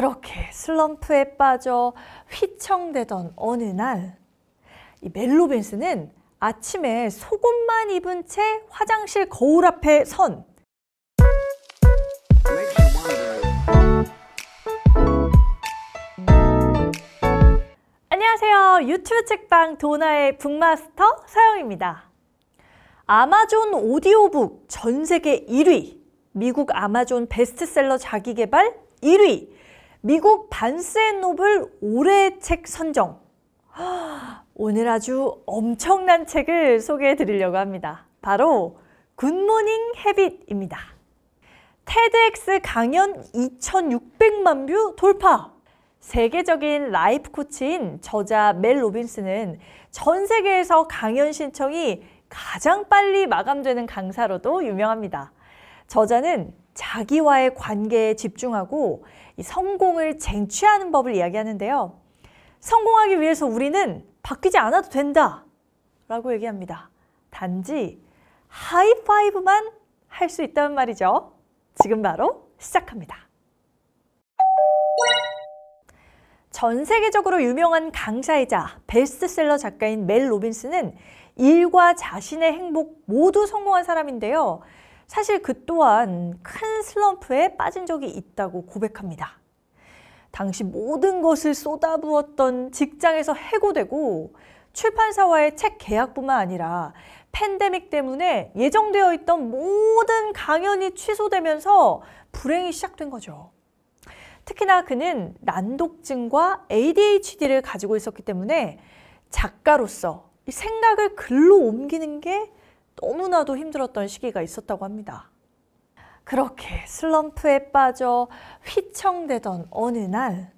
그렇게 슬럼프에 빠져 휘청대던 어느 날, 이 멜로빈스는 아침에 속옷만 입은 채 화장실 거울 앞에 선. 안녕하세요. 유튜브 책방 도나의 북마스터 서영입니다. 아마존 오디오북 전 세계 1위, 미국 아마존 베스트셀러 자기개발 1위, 미국 반스앤노블 올해의 책 선정. 오늘 아주 엄청난 책을 소개해 드리려고 합니다. 바로 굿모닝 해빗입니다. TEDx 강연 2,600만 뷰 돌파! 세계적인 라이프 코치인 저자 멜 로빈스는 전 세계에서 강연 신청이 가장 빨리 마감되는 강사로도 유명합니다. 저자는 자기와의 관계에 집중하고 성공을 쟁취하는 법을 이야기하는데요. 성공하기 위해서 우리는 바뀌지 않아도 된다 라고 얘기합니다. 단지 하이파이브만 할 수 있다는 말이죠. 지금 바로 시작합니다. 전 세계적으로 유명한 강사이자 베스트셀러 작가인 멜 로빈스는 일과 자신의 행복 모두 성공한 사람인데요. 사실 그 또한 큰 슬럼프에 빠진 적이 있다고 고백합니다. 당시 모든 것을 쏟아부었던 직장에서 해고되고 출판사와의 책 계약뿐만 아니라 팬데믹 때문에 예정되어 있던 모든 강연이 취소되면서 불행이 시작된 거죠. 특히나 그는 난독증과 ADHD를 가지고 있었기 때문에 작가로서 생각을 글로 옮기는 게 너무나도 힘들었던 시기가 있었다고 합니다. 그렇게 슬럼프에 빠져 휘청대던 어느 날,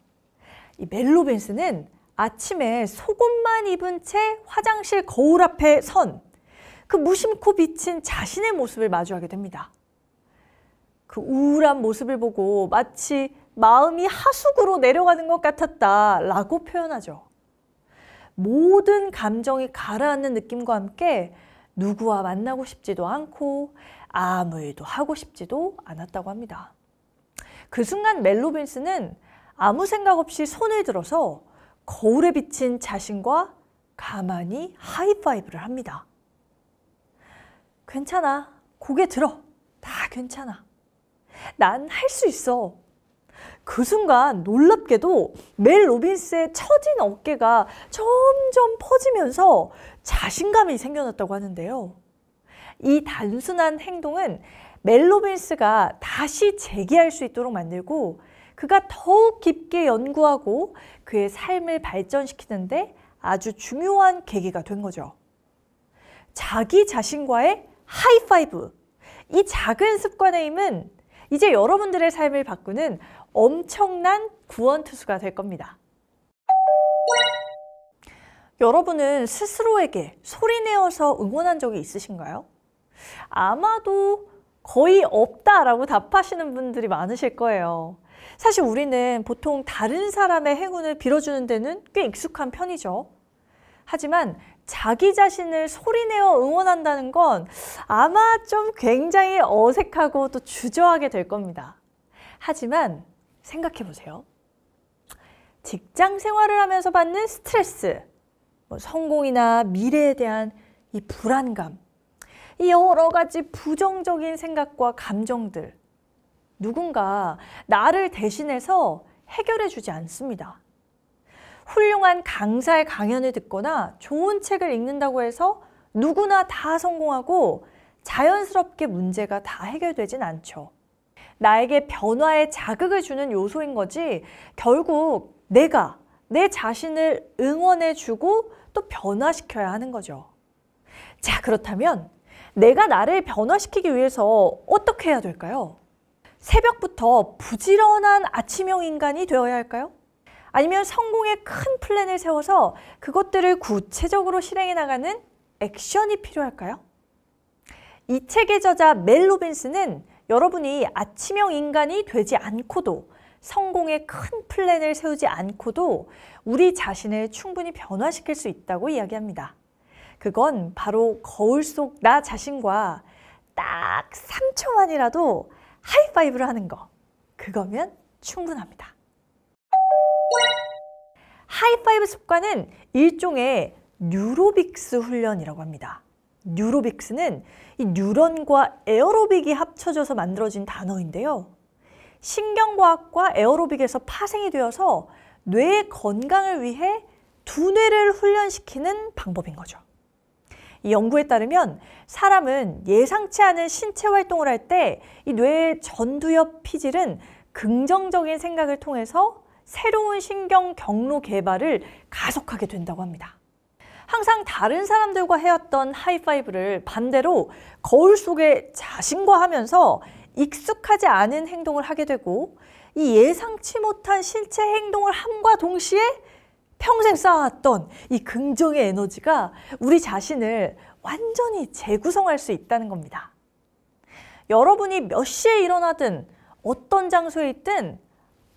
이 멜로벤스는 아침에 속옷만 입은 채 화장실 거울 앞에 선 그 무심코 비친 자신의 모습을 마주하게 됩니다. 그 우울한 모습을 보고 마치 마음이 하수구로 내려가는 것 같았다 라고 표현하죠. 모든 감정이 가라앉는 느낌과 함께 누구와 만나고 싶지도 않고 아무 일도 하고 싶지도 않았다고 합니다. 그 순간 멜로빈스는 아무 생각 없이 손을 들어서 거울에 비친 자신과 가만히 하이파이브를 합니다. 괜찮아. 고개 들어. 다 괜찮아. 난 할 수 있어. 그 순간 놀랍게도 멜 로빈스의 처진 어깨가 점점 퍼지면서 자신감이 생겨났다고 하는데요. 이 단순한 행동은 멜 로빈스가 다시 재기할 수 있도록 만들고 그가 더욱 깊게 연구하고 그의 삶을 발전시키는데 아주 중요한 계기가 된 거죠. 자기 자신과의 하이파이브. 이 작은 습관의 힘은 이제 여러분들의 삶을 바꾸는 엄청난 구원 투수가 될 겁니다. 여러분은 스스로에게 소리내어서 응원한 적이 있으신가요? 아마도 거의 없다라고 답하시는 분들이 많으실 거예요. 사실 우리는 보통 다른 사람의 행운을 빌어주는 데는 꽤 익숙한 편이죠. 하지만 자기 자신을 소리내어 응원한다는 건 아마 좀 굉장히 어색하고 또 주저하게 될 겁니다. 하지만 생각해 보세요. 직장 생활을 하면서 받는 스트레스, 뭐 성공이나 미래에 대한 이 불안감, 이 여러 가지 부정적인 생각과 감정들, 누군가 나를 대신해서 해결해 주지 않습니다. 훌륭한 강사의 강연을 듣거나 좋은 책을 읽는다고 해서 누구나 다 성공하고 자연스럽게 문제가 다 해결되진 않죠. 나에게 변화의 자극을 주는 요소인 거지 결국 내가 내 자신을 응원해주고 또 변화시켜야 하는 거죠. 자, 그렇다면 내가 나를 변화시키기 위해서 어떻게 해야 될까요? 새벽부터 부지런한 아침형 인간이 되어야 할까요? 아니면 성공의 큰 플랜을 세워서 그것들을 구체적으로 실행해 나가는 액션이 필요할까요? 이 책의 저자 멜 로빈스는 여러분이 아침형 인간이 되지 않고도 성공의 큰 플랜을 세우지 않고도 우리 자신을 충분히 변화시킬 수 있다고 이야기합니다. 그건 바로 거울 속 나 자신과 딱 3초만이라도 하이파이브를 하는 거. 그거면 충분합니다. 하이파이브 습관은 일종의 neurobics 훈련이라고 합니다. neurobics는 이 뉴런과 에어로빅이 합쳐져서 만들어진 단어인데요. 신경과학과 에어로빅에서 파생이 되어서 뇌의 건강을 위해 두뇌를 훈련시키는 방법인 거죠. 이 연구에 따르면 사람은 예상치 않은 신체 활동을 할 때 이 뇌의 전두엽 피질은 긍정적인 생각을 통해서 새로운 신경 경로 개발을 가속하게 된다고 합니다. 항상 다른 사람들과 해왔던 하이파이브를 반대로 거울 속에 자신과 하면서 익숙하지 않은 행동을 하게 되고 이 예상치 못한 신체 행동을 함과 동시에 평생 쌓아왔던 이 긍정의 에너지가 우리 자신을 완전히 재구성할 수 있다는 겁니다. 여러분이 몇 시에 일어나든 어떤 장소에 있든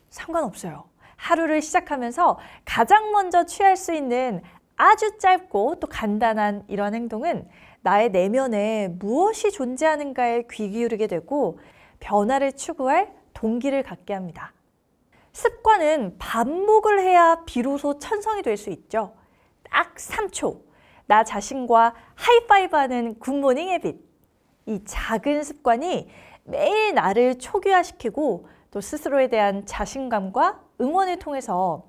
상관없어요. 하루를 시작하면서 가장 먼저 취할 수 있는 아주 짧고 또 간단한 이런 행동은 나의 내면에 무엇이 존재하는가에 귀 기울이게 되고 변화를 추구할 동기를 갖게 합니다. 습관은 반복을 해야 비로소 천성이 될 수 있죠. 딱 3초. 나 자신과 하이파이브 하는 굿모닝 헤빗. 이 작은 습관이 매일 나를 초기화시키고 또 스스로에 대한 자신감과 응원을 통해서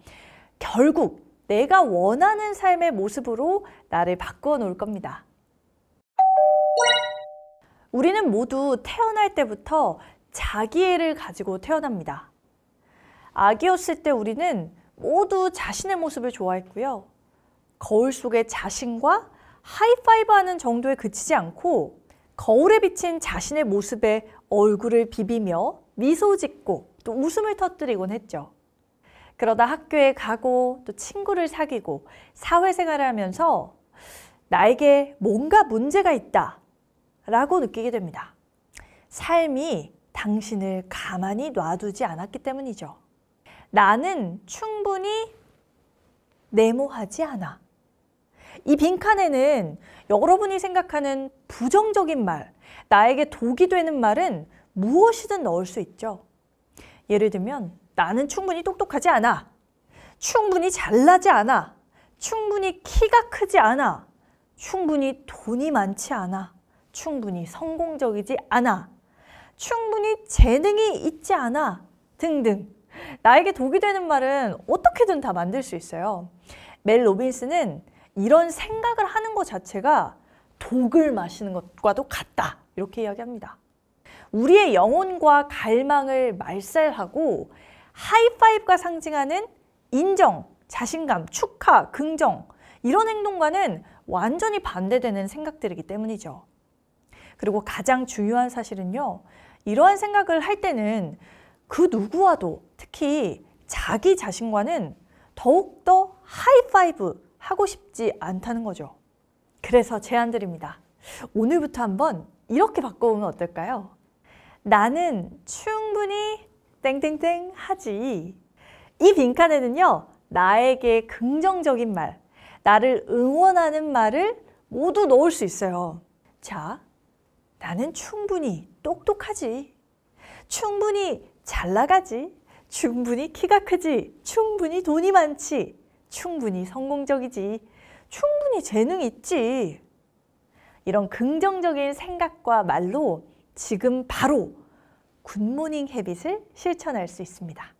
결국 내가 원하는 삶의 모습으로 나를 바꾸어 놓을 겁니다. 우리는 모두 태어날 때부터 자기애를 가지고 태어납니다. 아기였을 때 우리는 모두 자신의 모습을 좋아했고요. 거울 속의 자신과 하이파이브 하는 정도에 그치지 않고 거울에 비친 자신의 모습에 얼굴을 비비며 미소 짓고 또 웃음을 터뜨리곤 했죠. 그러다 학교에 가고 또 친구를 사귀고 사회생활을 하면서 나에게 뭔가 문제가 있다 라고 느끼게 됩니다. 삶이 당신을 가만히 놔두지 않았기 때문이죠. 나는 충분히 네모하지 않아. 이 빈칸에는 여러분이 생각하는 부정적인 말, 나에게 독이 되는 말은 무엇이든 넣을 수 있죠. 예를 들면 나는 충분히 똑똑하지 않아. 충분히 잘나지 않아. 충분히 키가 크지 않아. 충분히 돈이 많지 않아. 충분히 성공적이지 않아. 충분히 재능이 있지 않아. 등등. 나에게 독이 되는 말은 어떻게든 다 만들 수 있어요. 멜 로빈스는 이런 생각을 하는 것 자체가 독을 마시는 것과도 같다. 이렇게 이야기합니다. 우리의 영혼과 갈망을 말살하고 하이파이브가 상징하는 인정, 자신감, 축하, 긍정 이런 행동과는 완전히 반대되는 생각들이기 때문이죠. 그리고 가장 중요한 사실은요. 이러한 생각을 할 때는 그 누구와도 특히 자기 자신과는 더욱더 하이파이브 하고 싶지 않다는 거죠. 그래서 제안 드립니다. 오늘부터 한번 이렇게 바꿔보면 어떨까요? 나는 충분히 땡땡땡 하지. 이 빈칸에는요, 나에게 긍정적인 말, 나를 응원하는 말을 모두 넣을 수 있어요. 자, 나는 충분히 똑똑하지. 충분히 잘 나가지. 충분히 키가 크지. 충분히 돈이 많지. 충분히 성공적이지. 충분히 재능 있지. 이런 긍정적인 생각과 말로 지금 바로 Good Morning Habit을 실천할 수 있습니다.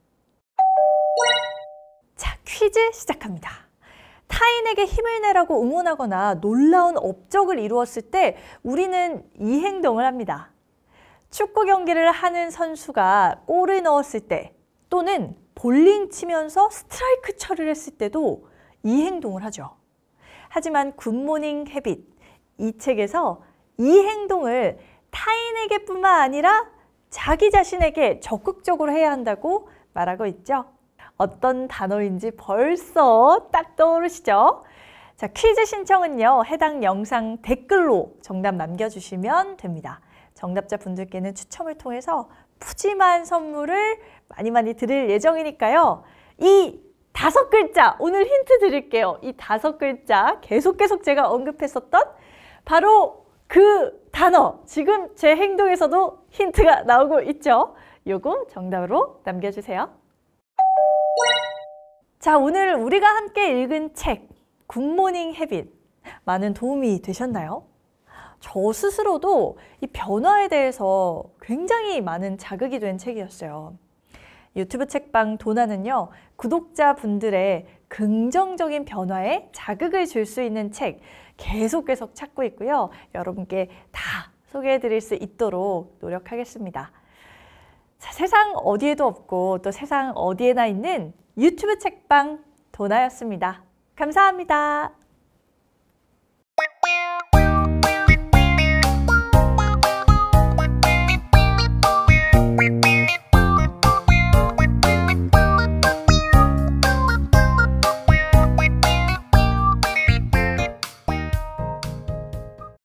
자, 퀴즈 시작합니다. 타인에게 힘을 내라고 응원하거나 놀라운 업적을 이루었을 때 우리는 이 행동을 합니다. 축구 경기를 하는 선수가 골을 넣었을 때 또는 볼링 치면서 스트라이크 처리를 했을 때도 이 행동을 하죠. 하지만 Good Morning Habit 이 책에서 이 행동을 타인에게뿐만 아니라 자기 자신에게 적극적으로 해야 한다고 말하고 있죠. 어떤 단어인지 벌써 딱 떠오르시죠? 자, 퀴즈 신청은요. 해당 영상 댓글로 정답 남겨주시면 됩니다. 정답자 분들께는 추첨을 통해서 푸짐한 선물을 많이 많이 드릴 예정이니까요. 이 다섯 글자 오늘 힌트 드릴게요. 이 다섯 글자 계속 계속 제가 언급했었던 바로 그 단어 지금 제 행동에서도 힌트가 나오고 있죠. 요거 정답으로 남겨주세요. 자, 오늘 우리가 함께 읽은 책, 굿모닝 헤빗. 많은 도움이 되셨나요? 저 스스로도 이 변화에 대해서 굉장히 많은 자극이 된 책이었어요. 유튜브 책방 도나는요, 구독자분들의 긍정적인 변화에 자극을 줄 수 있는 책 계속 계속 찾고 있고요. 여러분께 다 소개해 드릴 수 있도록 노력하겠습니다. 자, 세상 어디에도 없고 또 세상 어디에나 있는 유튜브 책방 도나였습니다. 감사합니다.